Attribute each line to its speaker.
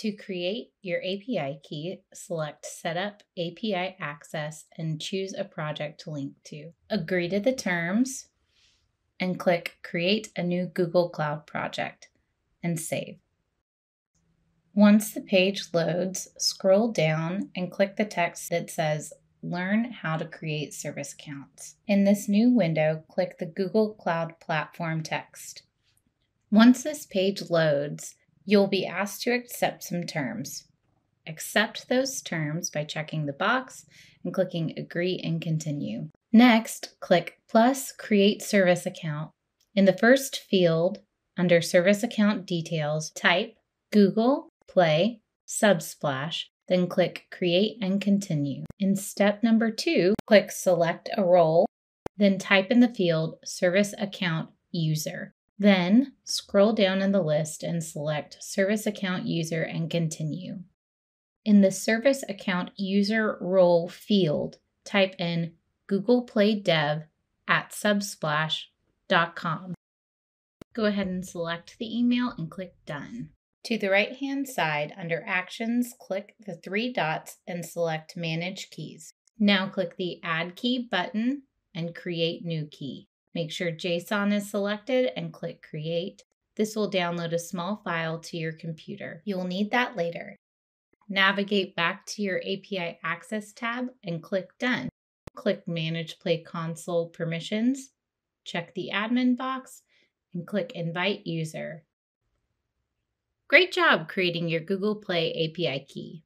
Speaker 1: To create your API key, select Setup API Access and choose a project to link to. Agree to the terms and click Create a new Google Cloud project and save. Once the page loads, scroll down and click the text that says Learn how to create service accounts. In this new window, click the Google Cloud Platform text. Once this page loads, you'll be asked to accept some terms. Accept those terms by checking the box and clicking Agree and Continue. Next, click plus Create Service Account. In the first field, under Service Account Details, type Google Play Subsplash, then click Create and Continue. In step number two, click Select a role, then type in the field Service Account User. Then scroll down in the list and select Service Account User and continue. In the Service Account User role field, type in Google Play Dev at subsplash.com. Go ahead and select the email and click Done. To the right hand side, under Actions, click the three dots and select Manage Keys. Now click the Add Key button and create new key. Make sure JSON is selected and click Create. This will download a small file to your computer. You'll need that later. Navigate back to your API Access tab and click Done. Click Manage Play Console Permissions, check the admin box, and click Invite User. Great job creating your Google Play API key.